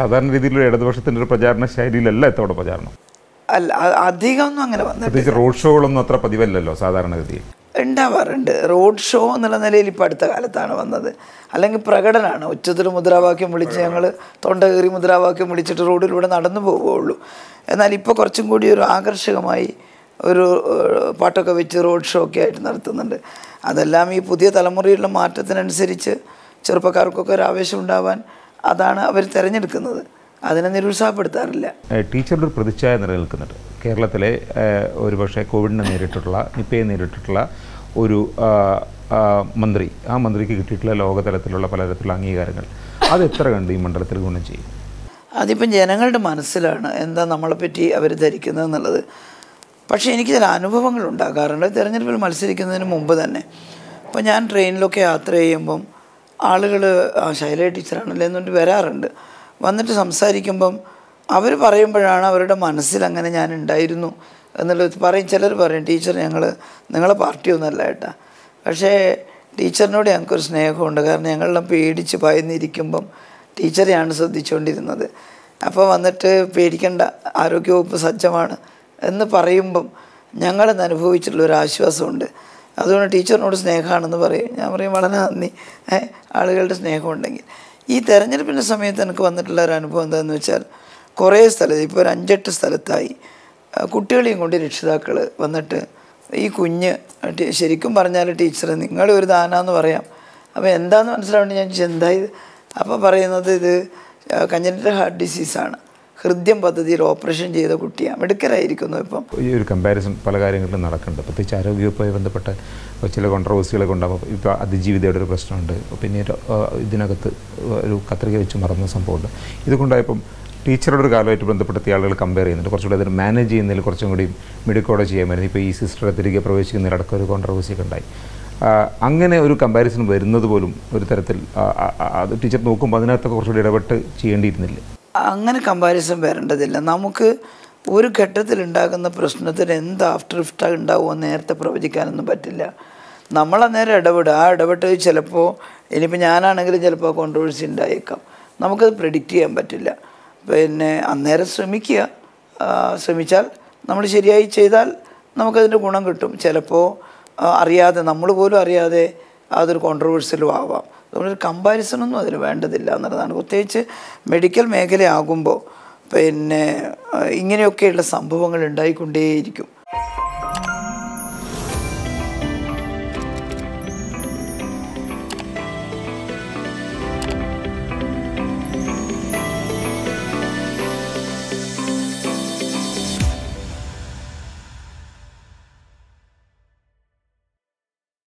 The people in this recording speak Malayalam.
സാധാരണ രീതിയിലുള്ള ഇടതുപക്ഷത്തിന്റെ ഒരു പ്രചാരണ ശൈലിയിലല്ല ഇത്തവണ പ്രചാരണം. അല്ല അധികം അധികമൊന്നും അങ്ങനെ വന്നിട്ട് പ്രത്യേകിച്ച് റോഡ് ഷോകളൊന്നും അത്ര പതിവല്ലല്ലോ സാധാരണഗതിയിൽ ഉണ്ടാവാറുണ്ട്. റോഡ് ഷോ എന്നുള്ള നിലയിൽ ഇപ്പോൾ അടുത്ത കാലത്താണ് വന്നത്. അല്ലെങ്കിൽ പ്രകടനമാണ് ഉച്ചത്തിൽ മുദ്രാവാക്യം വിളിച്ച് ഞങ്ങൾ തൊണ്ട കയറി മുദ്രാവാക്യം വിളിച്ചിട്ട് റോഡിലൂടെ നടന്നു പോവുകയുള്ളൂ. എന്നാൽ ഇപ്പോൾ കുറച്ചും കൂടി ഒരു ആകർഷകമായി ഒരു പാട്ടൊക്കെ വെച്ച് റോഡ് ഷോ ഒക്കെ ആയിട്ട് നടത്തുന്നുണ്ട്. അതെല്ലാം ഈ പുതിയ തലമുറയിലുള്ള മാറ്റത്തിനനുസരിച്ച് ചെറുപ്പക്കാർക്കൊക്കെ ഒരു ആവേശം ഉണ്ടാവാൻ അതാണ് അവർ തിരഞ്ഞെടുക്കുന്നത്. അതിനെ നിരുത്സാഹപ്പെടുത്താറില്ല. ടീച്ചറുടെ ഒരു പ്രതിച്ഛായ നിലനിൽക്കുന്നുണ്ട്. കേരളത്തിലെ ഒരുപക്ഷെ കോവിഡിനെ നേരിട്ടിട്ടുള്ള നിപ്പയെ നേരിട്ടിട്ടുള്ള ഒരു മന്ത്രി ആ മന്ത്രിക്ക് കിട്ടിയിട്ടുള്ള ലോകതലത്തിലുള്ള പലതരത്തിലുള്ള അംഗീകാരങ്ങൾ. അത് എത്ര കണ്ട് ഈ മണ്ഡലത്തിൽ ഗുണം ചെയ്യും? അതിപ്പം ജനങ്ങളുടെ മനസ്സിലാണ് എന്താ നമ്മളെപ്പറ്റി അവർ ധരിക്കുന്നത് എന്നുള്ളത്. പക്ഷേ എനിക്ക് ചില അനുഭവങ്ങളുണ്ടാകാറുണ്ട് തിരഞ്ഞെടുപ്പിൽ മത്സരിക്കുന്നതിന് മുമ്പ് തന്നെ. അപ്പോൾ ഞാൻ ട്രെയിനിലൊക്കെ യാത്ര ചെയ്യുമ്പം ആളുകൾ ശൈല ടീച്ചറാണല്ലേ എന്നുകൊണ്ട് വരാറുണ്ട്. വന്നിട്ട് സംസാരിക്കുമ്പം അവർ പറയുമ്പോഴാണ് അവരുടെ മനസ്സിൽ അങ്ങനെ ഞാൻ ഉണ്ടായിരുന്നു എന്നുള്ളത് പറയും. ചിലർ പറയും ടീച്ചർ ഞങ്ങൾ നിങ്ങളെ പാർട്ടിയൊന്നുമല്ല ഏട്ടാ. പക്ഷേ ടീച്ചറിനോട് ഞങ്ങൾക്കൊരു സ്നേഹമുണ്ട്. കാരണം ഞങ്ങളെല്ലാം പേടിച്ച് ഭയന്നിരിക്കുമ്പം ടീച്ചറെയാണ് ശ്രദ്ധിച്ചുകൊണ്ടിരുന്നത് അപ്പോൾ വന്നിട്ട് പേടിക്കേണ്ട ആരോഗ്യവകുപ്പ് സജ്ജമാണ് എന്ന് പറയുമ്പം ഞങ്ങളെന്ന് അനുഭവിച്ചിട്ടുള്ള ഒരു ആശ്വാസമുണ്ട്. അതുകൊണ്ട് ടീച്ചറിനോട് സ്നേഹമാണെന്ന് പറയും. ഞാൻ പറയും വളരെ നന്ദി. ആളുകളുടെ സ്നേഹമുണ്ടെങ്കിൽ. ഈ തെരഞ്ഞെടുപ്പിന്റെ സമയത്ത് എനിക്ക് വന്നിട്ടുള്ള ഒരു അനുഭവം എന്താണെന്ന് വെച്ചാൽ കുറേ സ്ഥലത്ത് ഇപ്പോൾ ഒരു അഞ്ചെട്ട് സ്ഥലത്തായി കുട്ടികളെയും കൊണ്ട് രക്ഷിതാക്കൾ വന്നിട്ട് ഈ കുഞ്ഞ് ശരിക്കും പറഞ്ഞാൽ ടീച്ചർ നിങ്ങൾ ഒരു ദാനാന്ന് പറയാം. അപ്പോൾ എന്താണെന്ന് മനസ്സിലാവേണ്ടി ഞാൻ എന്താ അപ്പോൾ പറയുന്നത് ഇത് കഞ്ഞിന്റെ ഹാർട്ട് ഡിസീസാണ്. ഹൃദ്യം പദ്ധതിയിൽ ഓപ്പറേഷൻ ചെയ്ത കുട്ടിയാണ്. മെഡിക്കലായിരിക്കുന്നു ഇപ്പം. ഈ ഒരു കമ്പാരിസൺ പല കാര്യങ്ങളിലും നടക്കുന്നുണ്ട്. പ്രത്യേകിച്ച് ആരോഗ്യവുമായി ബന്ധപ്പെട്ട ചില കോൺട്രവേഴ്സികളൊക്കെ ഉണ്ടാകും ഇപ്പോൾ അതിജീവിതയുടെ ഒരു പ്രശ്നമുണ്ട്. പിന്നീട് ഇതിനകത്ത് ഒരു കത്രിക വെച്ച് മറന്ന സംഭവമുണ്ട്. ഇതുകൊണ്ടായപ്പം ടീച്ചറുടെ ഒരു കാലമായിട്ട് ബന്ധപ്പെടുത്തിയ ആളുകൾ കമ്പയർ ചെയ്യുന്നുണ്ട്. കുറച്ചുകൂടി അതിന് മാനേജ് ചെയ്യുന്നതിൽ കുറച്ചും കൂടി മിടുക്കോടെ ചെയ്യാമായിരുന്നു ഇപ്പോൾ ഈ സിസ്റ്ററെ തിരികെ പ്രവേശിക്കുന്നതിലടക്കം ഒരു കോൺട്രവേഴ്സി ഒക്കെ ഉണ്ടായി. അങ്ങനെ ഒരു കമ്പാരിസൺ വരുന്നത് പോലും ഒരു തരത്തിൽ അത് ടീച്ചർ നോക്കുമ്പോൾ അതിനകത്തൊക്കെ കുറച്ചുകൂടി ഇടപെട്ട് ചെയ്യേണ്ടിയിരുന്നില്ല. അങ്ങനെ കമ്പാരിസൺ വരേണ്ടതില്ല. നമുക്ക് ഒരു ഘട്ടത്തിൽ ഉണ്ടാകുന്ന പ്രശ്നത്തിന് എന്ത് ആഫ്റ്റർ ഇഫ്റ്റ് ഉണ്ടാവുമോ നേരത്തെ പ്രവചിക്കാനൊന്നും പറ്റില്ല. നമ്മൾ അന്നേരം ഇടപെടുക. ആ ഇടപെട്ട് ചിലപ്പോൾ ഇനിയിപ്പോൾ ഞാനാണെങ്കിലും ചിലപ്പോൾ കോൺട്രവേഴ്സി ഉണ്ടായേക്കാം. നമുക്കത് പ്രിഡിക്റ്റ് ചെയ്യാൻ പറ്റില്ല. പിന്നെ അന്നേരം ശ്രമിക്കുക. ശ്രമിച്ചാൽ നമ്മൾ ശരിയായി ചെയ്താൽ നമുക്കതിന്റെ ഗുണം കിട്ടും. ചിലപ്പോൾ അറിയാതെ നമ്മൾ പോലും അറിയാതെ അതൊരു കോൺട്രവേഴ്സ്യലും ആവാം. അതുകൊണ്ട് ഒരു കമ്പാരിസണൊന്നും അതിൽ വേണ്ടതില്ല എന്നുള്ളതാണ്. പ്രത്യേകിച്ച് മെഡിക്കൽ മേഖലയാകുമ്പോൾ പിന്നെ ഇങ്ങനെയൊക്കെയുള്ള സംഭവങ്ങൾ ഉണ്ടായിക്കൊണ്ടേയിരിക്കും.